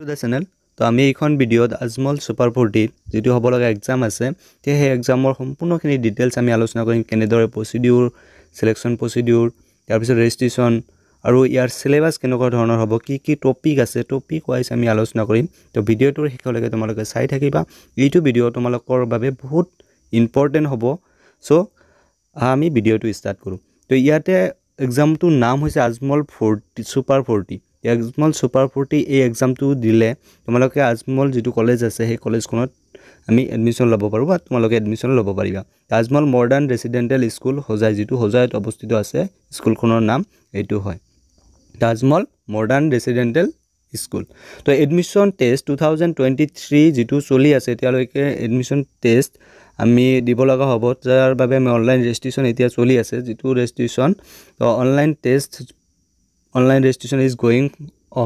Two channel তো আমি এইখন ভিডিঅ'ত আজমল ছুপাৰ ফৰ্টিত যিটো হ'ব লগা এক্সাম আছে তেতিয়া সেই এক্সামৰ সম্পূৰ্ণখিনি ডিটেইলছ আমি আলোচনা কৰিম কেনেদৰে প্ৰচিডিউৰ চিলেকশ্যন প্ৰচিডিউৰ তাৰপিছত ৰেজিষ্ট্ৰেশ্যন আৰু ইয়াৰ চিলেবাছ কেনেকুৱা ধৰণৰ হ'ব কি কি টপিক আছে টপিক ৱাইজ আমি আলোচনা কৰিম। তো ভিডিঅ'টোৰ শেষলৈকে তোমালোকে চাই থাকিবা এইটো ভিডিঅ' তোমালোকৰ বাবে বহুত ইম্পৰ্টেণ্ট হ'ব। চ' আমি ভিডিঅ'টো ষ্টাৰ্ট কৰোঁ। তো ইয়াতে এক্সামটোৰ নাম হৈছে Ajmal forty super forty Ajmal super forty এই এক্সামটো দিলে তোমালোকে আজমল যিটো কলেজ আছে সেই কলেজখনত আমি এডমিশ্যন ল'ব পাৰোঁ বা তোমালোকে এডমিশ্যন ল'ব পাৰিবা। Ajmal modern residential school Hojai যিটো হোজাইত অৱস্থিত আছে স্কুলখনৰ নাম এইটো হয়। তাজমল মডাৰ্ণ ৰেচিডেণ্টেল স্কুল তো admission test two thousand twenty three যিটো চলি আছে এতিয়ালৈকে এডমিশ্যন টেষ্ট আমি দিব লগা হ'ব যাৰ বাবে আমি অনলাইন ৰেজিষ্ট্ৰেশ্যন এতিয়া চলি আছে যিটো registration online test online registration is going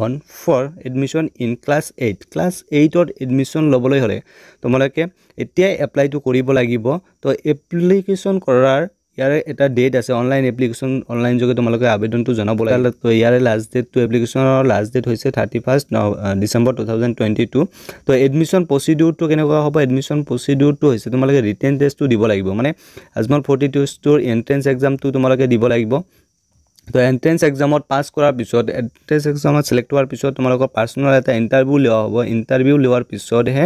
on for admission in class eight class এইটত এডমিশ্যন ল'বলৈ হ'লে তোমালোকে এতিয়াই এপ্লাইটো কৰিব লাগিব। তো এপ্লিকেশ্যন কৰাৰ ইয়াৰে এটা ডেট আছে অনলাইন এপ্লিকেশ্যন অনলাইন যোগে তোমালোকে আবেদনটো জনাব লাগে তো ইয়াৰে লাষ্ট ডেটটো এপ্লিকেশ্যনৰ লাষ্ট ডেট হৈছে থাৰ্টি ফাৰ্ষ্ট ন December two thousand twenty two তো এডমিশ্যন প্ৰচিডিউৰটো কেনেকুৱা হ'ব? এডমিশ্যন প্ৰচিডিউৰটো হৈছে তোমালোকে ৰিটেন টেষ্টটো দিব লাগিব। মানে আজমল ফৰ্টি টেষ্টটোৰ এণ্ট্ৰেঞ্চ এক্সামটো তোমালোকে দিব লাগিব। তো এণ্ট্ৰেঞ্চ এক্সামত পাছ কৰাৰ পিছত এণ্ট্ৰেঞ্চ এক্সামত ছিলেক্ট হোৱাৰ পিছত তোমালোকৰ পাৰ্চনেল এটা ইণ্টাৰভিউ লোৱা হ'ব। ইণ্টাৰভিউ লোৱাৰ পিছতহে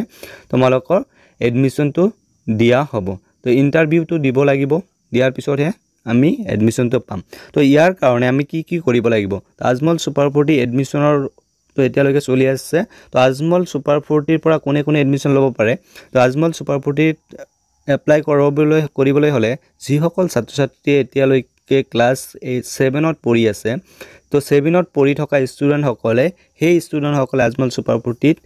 তোমালোকৰ এডমিশ্যনটো দিয়া হ'ব। তো ইণ্টাৰভিউটো দিব লাগিব। দিয়াৰ পিছতহে আমি এডমিশ্যনটো পাম। তো ইয়াৰ কাৰণে আমি কি কি কৰিব লাগিব? আজমল ছুপাৰ ফৰ্টি এডমিশ্যনৰ তো এতিয়ালৈকে চলি আছে। তো আজমল ছুপাৰ ফৰ্টিৰ পৰা কোনে কোনে এডমিশ্যন ল'ব পাৰে? তো আজমল ছুপাৰ ফৰ্টিত এপ্লাই কৰিবলৈ কৰিবলৈ হ'লে যিসকল ছাত্ৰ ছাত্ৰীয়ে এতিয়ালৈকে ক্লাছ এই ছেভেনত পঢ়ি আছে। তো ছেভেনত পঢ়ি থকা ষ্টুডেণ্টসকলে সেই ষ্টুডেণ্টসকলে আজমল ছুপাৰ ফৰ্টিত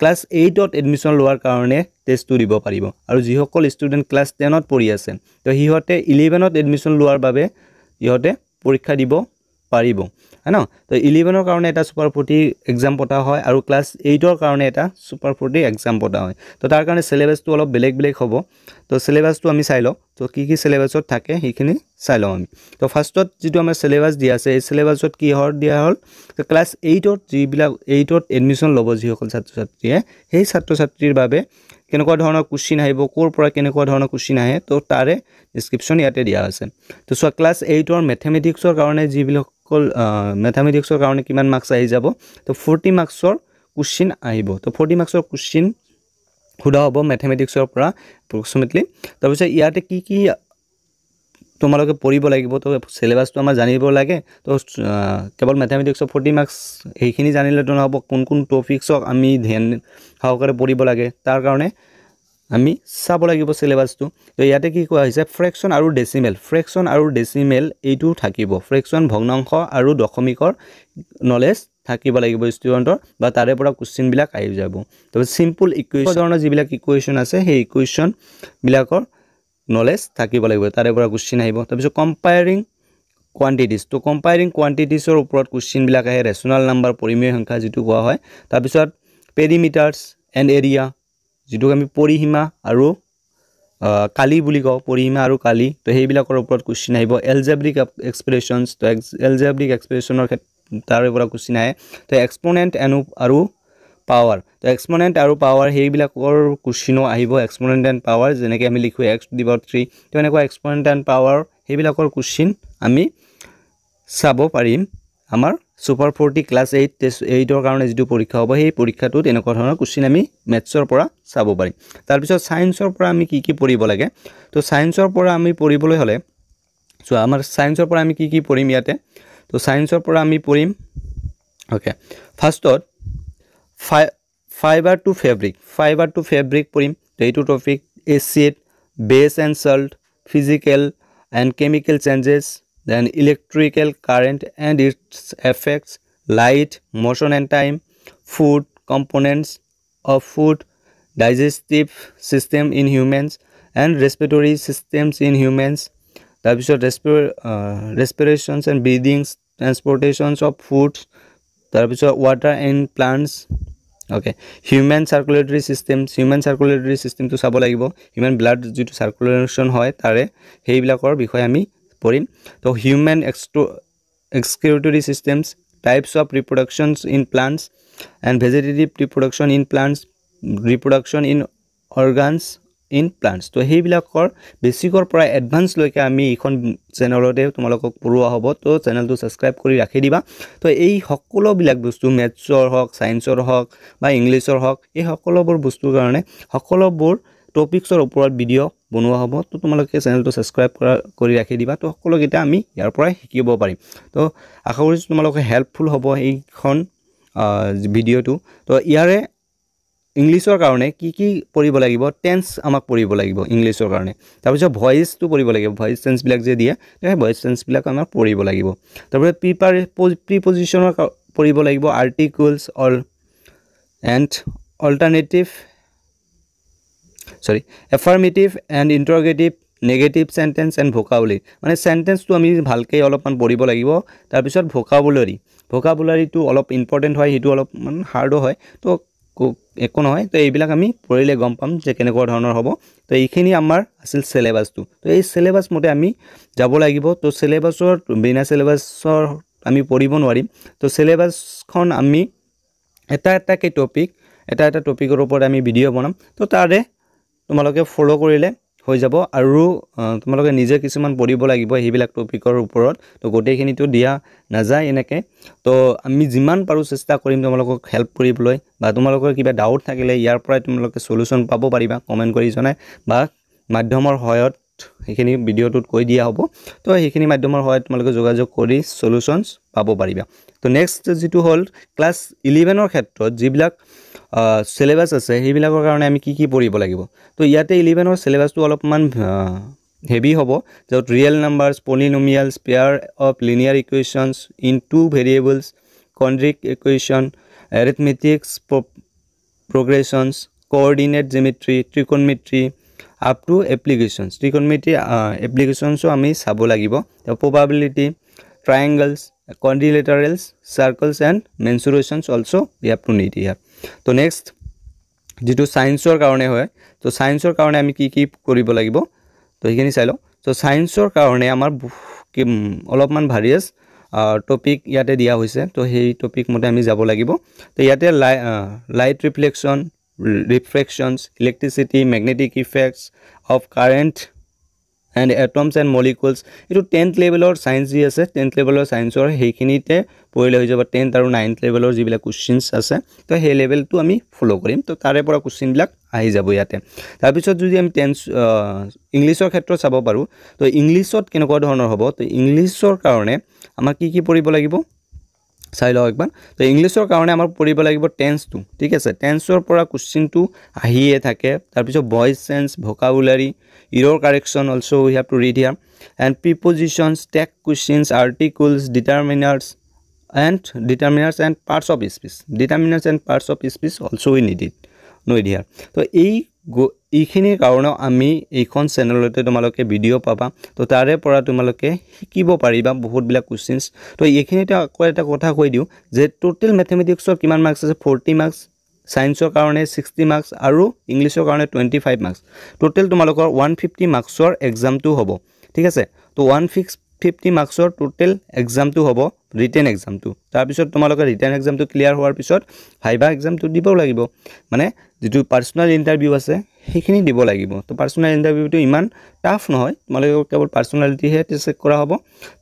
ক্লাছ এইটত এডমিশ্যন লোৱাৰ কাৰণে টেষ্টটো দিব পাৰিব। আৰু যিসকল ষ্টুডেণ্ট ক্লাছ টেনত পঢ়ি আছে তো সিহঁতে ইলেভেনত এডমিশ্যন লোৱাৰ বাবে সিহঁতে পৰীক্ষা দিব পাৰিব। হয় ন? তো ইলেভেনৰ কাৰণে এটা ছুপাৰ ফৰ্টি এক্সাম পতা হয় আৰু ক্লাছ এইটৰ কাৰণে এটা ছুপাৰ ফৰ্টি এক্সাম পতা হয়। তো তাৰ কাৰণে চিলেবাছটো অলপ বেলেগ বেলেগ হ'ব। তো চিলেবাছটো আমি চাই লওঁ। তো কি কি চিলেবাছত থাকে সেইখিনি চাই লওঁ আমি। তো ফাৰ্ষ্টত যিটো আমাৰ চিলেবাছ দিয়া আছে এই চিলেবাছত কিহৰ দিয়া হ'ল ক্লাছ এইটত যিবিলাক এইটত এডমিশ্যন ল'ব যিসকল ছাত্ৰ ছাত্ৰীয়ে সেই ছাত্ৰ ছাত্ৰীৰ বাবে কেনেকুৱা ধৰণৰ কুৱেশ্যন আহিব ক'ৰ পৰা কেনেকুৱা ধৰণৰ কুৱেশ্যন আহে তো তাৰে ডিছক্ৰিপশ্যন ইয়াতে দিয়া আছে। তো চোৱা ক্লাছ এইটৰ মেথেমেটিক্সৰ কাৰণে যিবিলাকল মেথেমেটিক্সৰ কাৰণে কিমান মাৰ্কছ আহি যাব তো ফৰ্টি মাৰ্কছৰ কুৱেশ্যন আহিব। তো ফৰ্টি মাৰ্কছৰ কুৱেশ্যন সোধা হ'ব মেথেমেটিক্সৰ পৰা এপ্ৰক্সিমেটলি তাৰপিছত ইয়াতে কি কি তোমালোকে পঢ়িব লাগিব তো চিলেবাছটো আমাৰ জানিব লাগে তো কেৱল মেথেমেটিক্সৰ ফৰ্টি মাৰ্কছ সেইখিনি জানিলেতো নহ'ব কোন কোন টপিক্সক আমি ধ্যান সহকাৰে পঢ়িব লাগে তাৰ কাৰণে আমি চাব লাগিব চিলেবাছটো তো ইয়াতে কি কোৱা হৈছে ফ্ৰেকশ্যন আৰু ডেচিমেল ফ্ৰেকশ্যন আৰু ডেচিমেল এইটো থাকিব ফ্ৰেকশ্যন ভগ্নাংশ আৰু দশমিকৰ নলেজ থাকিব লাগিব ষ্টুডেণ্টৰ বা তাৰে পৰা কুৱেশ্যনবিলাক আহি যাব। তাৰপিছত চিম্পুল ইকুৱেশ্যন ধৰণৰ যিবিলাক ইকুৱেশ্যন আছে সেই ইকুৱেশ্যনবিলাকৰ নলেজ থাকিব লাগিব। তাৰে পৰা কুৱেশ্যন আহিব। তাৰপিছত কম্পায়াৰিং কোৱাণ্টিটিছ তো কম্পায়াৰিং কোৱাণ্টিটিছৰ ওপৰত কুৱেশ্যনবিলাক আহে ৰেচনেল নাম্বাৰ পৰিমেয় সংখ্যা যিটো কোৱা হয়। তাৰপিছত পেৰিমিটাৰ্ছ এণ্ড এৰিয়া যিটোক আমি পৰিসীমা আৰু কালি বুলি কওঁ পৰিসীমা আৰু কালি তো সেইবিলাকৰ ওপৰত কুৱেশ্যন আহিব। এলজেব্ৰিক এক্সপ্ৰেশ্যনছ তো এলজেব্ৰিক এক্সপ্ৰেশ্যনৰ ক্ষেত্ৰত তাৰে পৰা কুৱেশ্যন আহে। তো এক্সপনেণ্ট এনো আৰু পাৱাৰ তো এক্সপনেণ্ট আৰু পাৱাৰ সেইবিলাকৰ কুৱেশ্যনো আহিব। এক্সপনেণ্ট এণ্ড পাৱাৰ যেনেকৈ আমি লিখোঁ x to the power three তো এনেকুৱা এক্সপনেণ্ট এণ্ড পাৱাৰ সেইবিলাকৰ কুৱেশ্যন আমি চাব পাৰিম আমাৰ ছুপাৰ ফৰ্টি ক্লাছ এইট এইটৰ কাৰণে যিটো পৰীক্ষা হ'ব সেই পৰীক্ষাটোত এনেকুৱা ধৰণৰ কুৱেশ্যন আমি মেথছৰ পৰা চাব পাৰিম। তাৰপিছত ছায়েন্সৰ পৰা আমি কি কি পঢ়িব লাগে? তো ছায়েন্সৰ পৰা আমি পঢ়িবলৈ হ'লে চোৱা আমাৰ ছায়েন্সৰ পৰা আমি কি কি পঢ়িম ইয়াতে? তো ছায়েন্সৰ পৰা আমি পঢ়িম। অ'কে ফাৰ্ষ্টত ফাই fibre to fabric fibre to fabric পঢ়িম। তো এইটো topic acid base and salt physical and chemical changes then electrical current and its effects light motion and time food components of food digestive system in humans and respiratory systems in humans তাৰপিছত ৰেছপিৰ respirations and breathings transportations of foods তাৰপিছত water and plants okay human circulatory system human circulatory ছিষ্টেমটো চাব লাগিব। Human blood যিটো circulation হয় তাৰে সেইবিলাকৰ বিষয়ে আমি পঢ়িম। তো human এক্সটো excretory systems types of reproductions in plants and vegetative reproduction in plants reproduction in organs in plants তো সেইবিলাকৰ বেচিকৰ পৰা এডভান্সলৈকে আমি এইখন চেনেলতে তোমালোকক পঢ়োৱা হ'ব। তো চেনেলটো ছাবস্ক্ৰাইব কৰি ৰাখি দিবা। তো এই সকলোবিলাক বস্তু মেথছৰ হওক ছায়েন্সৰ হওক বা ইংলিছৰ হওক এই সকলোবোৰ বস্তুৰ কাৰণে সকলোবোৰ টপিক্সৰ ওপৰত ভিডিঅ' বনোৱা হ'ব। তো তোমালোকে চেনেলটো ছাবস্ক্ৰাইব কৰা কৰি ৰাখি দিবা। তো সকলোকেইটা আমি ইয়াৰ পৰাই শিকিব পাৰিম। তো আশা কৰিছোঁ তোমালোকে হেল্পফুল হ'ব এইখন ভিডিঅ'টো তো ইয়াৰে ইংলিছৰ কাৰণে কি কি পঢ়িব লাগিব টেন্স আমাক পঢ়িব লাগিব ইংলিছৰ কাৰণে। তাৰপিছত ভইচটো পঢ়িব লাগিব ভইচ টেন্সবিলাক যে দিয়ে সেই ভইচ টেন্সবিলাক আমাক পঢ়িব লাগিব। তাৰপিছত প্ৰিপাৰ প্ৰিপজিশ্যনৰ পঢ়িব লাগিব articles all and alternative sorry affirmative and interrogative negative sentence and vocabulary মানে চেণ্টেন্সটো আমি ভালকৈ অলপমান পঢ়িব লাগিব তাৰপিছত ভোকাবুলাৰী ভোকাবুলাৰীটো অলপ ইম্পৰ্টেণ্ট হয় সেইটো অলপমান হাৰ্ডো হয়। তো একো নহয় তো এইবিলাক আমি পঢ়িলে গম পাম যে কেনেকুৱা ধৰণৰ হ'ব। তো এইখিনি আমাৰ আছিল চিলেবাছটো তো এই চিলেবাছ মতে আমি যাব লাগিব। তো চিলেবাছৰ বিনা চিলেবাছৰ আমি পঢ়িব নোৱাৰিম। তো চিলেবাছখন আমি এটা এটাকৈ টপিক এটা এটা টপিকৰ ওপৰত আমি ভিডিঅ' বনাম। তো তাৰে তোমালোকে ফ'ল' কৰিলে হৈ যাব আৰু তোমালোকে নিজে কিছুমান পঢ়িব লাগিব সেইবিলাক টপিকৰ ওপৰত। তো গোটেইখিনিতো দিয়া নাযায় এনেকৈ। তো আমি যিমান পাৰোঁ চেষ্টা কৰিম তোমালোকক হেল্প কৰিবলৈ বা তোমালোকৰ কিবা ডাউট থাকিলে ইয়াৰ পৰাই তোমালোকে চলিউশ্যন পাব পাৰিবা। কমেণ্ট কৰি জনাই বা মাধ্যমৰ সহায়ত সেইখিনি ভিডিঅ'টোত কৈ দিয়া হ'ব। তো সেইখিনি মাধ্যমৰ সহায়ত তোমালোকে যোগাযোগ কৰি চলিউশ্যনছ পাব পাৰিবা। তো নেক্সট যিটো হ'ল ক্লাছ ইলেভেনৰ ক্ষেত্ৰত যিবিলাক চিলেবাছ আছে সেইবিলাকৰ কাৰণে আমি কি কি পঢ়িব লাগিব? তো ইয়াতে ইলেভেনৰ চিলেবাছটো অলপমান হেভি হ'ব। য'ত real numbers polynomials pair of linear equations in two variables quadratic equation arithmetics progressions coordinate geometry trigonometry up to applications trigonometry এপ্লিকেশ্যনছো আমি চাব লাগিব। Probability triangles quadrilaterals circles and mensurations also' we have to need here তো next যিটো ছায়েন্সৰ কাৰণে হয় তো ছায়েন্সৰ কাৰণে আমি কি কি কৰিব লাগিব? তো সেইখিনি চাই লওঁ। তো ছায়েন্সৰ কাৰণে আমাৰ অলপমান ভাৰিয়াছ টপিক ইয়াতে দিয়া হৈছে। তো সেই টপিক মতে আমি যাব লাগিব। তো ইয়াতে লাই light reflection refractions electricity magnetic effects of current and atoms and molecules এইটো টেন্থ লেভেলৰ ছায়েন্স যি আছে টেন্থ লেভেলৰ ছায়েন্সৰ সেইখিনিতে পঢ়িলে হৈ যাব টেন্থ আৰু নাইন্থ লেভেলৰ যিবিলাক কুৱেশ্যনছ আছে তো সেই লেভেলটো আমি ফ'ল' কৰিম। তো তাৰে পৰা কুৱেশ্যনবিলাক আহি যাব ইয়াতে। তাৰপিছত যদি আমি টেন্স ইংলিছৰ ক্ষেত্ৰত চাব পাৰোঁ তো ইংলিছত কেনেকুৱা ধৰণৰ হ'ব? তো ইংলিছৰ কাৰণে আমাৰ কি কি পঢ়িব লাগিব? চাই লওঁ একবাৰ। তো ইংলিছৰ কাৰণে আমাৰ পঢ়িব লাগিব টেন্সটো ঠিক আছে? টেন্সৰ পৰা কুৱেশ্যনটো আহিয়ে থাকে। তাৰপিছত voice change vocabulary error correction also' we have to read here and prepositions tag questions articles determiners and determiners and parts of speech determiners and parts of speech also' we need it নৈ there তো এই এইখিনিৰ কাৰণেও আমি এইখন চেনেলতে তোমালোকে video পাবা। তো তাৰে পৰা তোমালোকে শিকিব পাৰিবা বহুতবিলাক কুৱেশ্যনছ তো এইখিনিতে আকৌ এটা কথা কৈ দিওঁ যে টোটেল মেথমেটিক্সৰ কিমান মাৰ্কছ আছে? ফৰ্টি মাৰ্কছ ছায়েন্সৰ কাৰণে ছিক্সটি মাৰ্কছ আৰু ইংলিছৰ কাৰণে টুৱেণ্টি ফাইভ মাৰ্কছ টোটেল তোমালোকৰ ওৱান ফিফটি মাৰ্কছৰ এক্সামটো হ'ব। ঠিক আছে? তো ওৱান ফিক্স ফিফটি মাৰ্কছৰ টোটেল এক্সামটো হ'ব ৰিটেন এক্সামটো তাৰপিছত তোমালোকে ৰিটেন এক্সামটো ক্লিয়াৰ হোৱাৰ পিছত ভাইভা এক্সামটো দিব লাগিব। মানে যিটো পাৰ্চনেল ইণ্টাৰভিউ আছে সেইখিনি দিব লাগিব। তো পাৰ্চনেল ইণ্টাৰভিউটো ইমান টাফ নহয় তোমালোকে কেৱল পাৰ্চনেলিটিহে চেক কৰা হ'ব।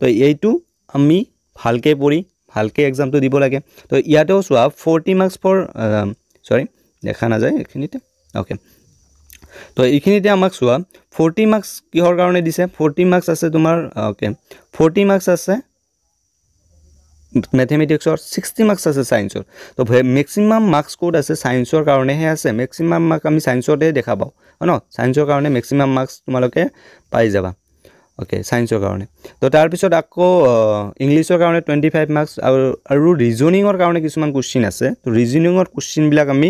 তো এইটো আমি ভালকৈ পঢ়ি ভালকৈ এক্সামটো দিব লাগে। তো ইয়াতেও চোৱা ফৰ্টি মাৰ্কছ ফৰ চৰি দেখা নাযায় এইখিনিতে। অ'কে তো এইখিনিতে আমাক চোৱা ফৰ্টি মাৰ্কছ কিহৰ কাৰণে দিছে? ফৰ্টি মাৰ্কছ আছে তোমাৰ অ'কে ফৰ্টি মাৰ্কছ আছে মেথমেটিক্সৰ ছিক্সটি মাৰ্কছ আছে ছায়েন্সৰ তো মেক্সিমাম মাৰ্কছ ক'ত আছে? ছায়েন্সৰ কাৰণেহে আছে। মেক্সিমাম মাৰ্ক আমি ছায়েন্সতে দেখা পাওঁ ন? ছায়েন্সৰ কাৰণে মেক্সিমাম মাৰ্কছ তোমালোকে পাই যাবা। অ'কে ছায়েন্সৰ কাৰণে। তো তাৰপিছত আকৌ ইংলিছৰ কাৰণে টুৱেণ্টি ফাইভ মাৰ্কছ আৰু আৰু ৰিজনিঙৰ কাৰণে কিছুমান কুৱেশ্যন আছে। তো ৰিজনিঙৰ কুৱেশ্যনবিলাক আমি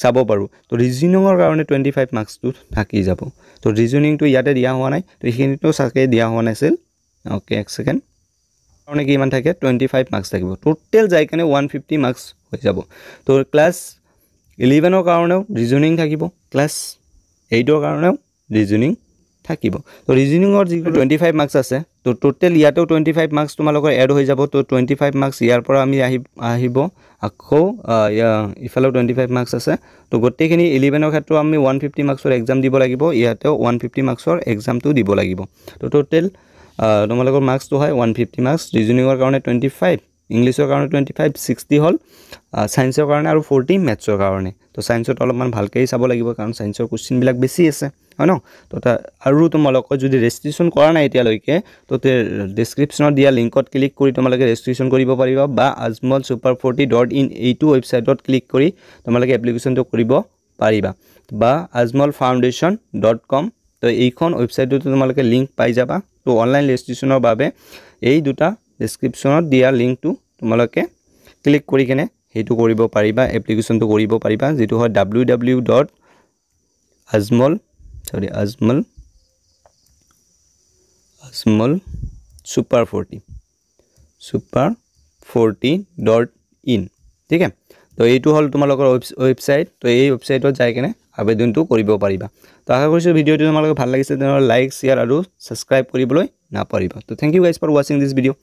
চাব পাৰোঁ। তো ৰিজনিঙৰ কাৰণে টুৱেণ্টি ফাইভ মাৰ্কছটো থাকি যাব। তো ৰিজনিংটো ইয়াতে দিয়া হোৱা নাই তো সেইখিনিতো চাগে দিয়া হোৱা নাছিল। অ'কে এক ছেকেণ্ড কাৰণে কিমান থাকে? টুৱেণ্টি ফাইভ মাৰ্কছ থাকিব। টোটেল যাই কেনে ওৱান ফিফটি মাৰ্কছ হৈ যাব। তো ক্লাছ ইলেভেনৰ কাৰণেও ৰিজনিং থাকিব। ক্লাছ এইটৰ কাৰণেও ৰিজনিং থাকিব। তো ৰিজনিঙৰ যিটো টুৱেণ্টি ফাইভ মাৰ্কছ আছে তো টোটেল ইয়াতেও টুৱেণ্টি ফাইভ মাৰ্কছ তোমালোকৰ এড হৈ যাব তো টুৱেণ্টি ফাইভ মাৰ্কছ ইয়াৰ পৰা আমি আহি আহিব। আকৌ ইফালেও টুৱেণ্টি ফাইভ মাৰ্কছ আছে। তো গোটেইখিনি ইলেভেনৰ ক্ষেত্ৰত আমি ওৱান ফিফটি মাৰ্কছৰ এক্সাম দিব লাগিব ইয়াতেও ওৱান ফিফটি মাৰ্কছৰ এক্সামটো দিব লাগিব। তো টোটেল তোমালোকৰ মাৰ্কছটো হয় ওৱান ফিফটি মাৰ্কছ ৰিজনিঙৰ কাৰণে টুৱেণ্টি ফাইভ ইংলিছৰ কাৰণে টুৱেণ্টি ফাইভ ছিক্সটি হ'ল ছায়েন্সৰ কাৰণে আৰু ফৰ্টি মেথছৰ কাৰণে। তো ছায়েন্সত অলপমান ভালকৈ চাব লাগিব কাৰণ ছায়েন্সৰ কুৱেশ্যনবিলাক বেছি আছে হয় ন? তো আৰু তোমালোকৰ যদি ৰেজিষ্ট্ৰেশ্যন কৰা নাই এতিয়ালৈকে তো ডেছক্ৰিপশ্যনত দিয়া লিংকত ক্লিক কৰি তোমালোকে ৰেজিষ্ট্ৰেশ্যন কৰিব পাৰিবা বা Ajmal super forty dot in এইটো ৱেবছাইটত ক্লিক কৰি তোমালোকে এপ্লিকেশ্যনটো কৰিব পাৰিবা। বা আজমল ফাউণ্ডেশ্যন ডট কম তো এইখন ৱেবছাইটতো তোমালোকে লিংক পাই যাবা। তো অনলাইন ৰেজিষ্ট্ৰেশ্যনৰ বাবে এই দুটা ডেছক্ৰিপশ্যনত দিয়া লিংকটো তোমালোকে ক্লিক কৰি কেনে সেইটো কৰিব পাৰিবা এপ্লিকেশ্যনটো কৰিব পাৰিবা যিটো হয় W W dot Ajmal sorry Ajmal Ajmal super forty super forty dot in ঠিক তো এইটো হ'ল তোমালোকৰ ৱেবছাইট তো এই ৱেবছাইটত যাই কেনে আবেদনটো কৰিব পাৰিবা। তো আশা কৰিছোঁ ভিডিঅ'টো তোমালোকে ভাল লাগিছে তেনেহ'লে লাইক শ্বেয়াৰ আৰু ছাবস্ক্ৰাইব কৰিবলৈ নাপাৰিবা তো থেংক ইউ গাইজ ফৰ ৱাচিং দিছ ভিডিঅ'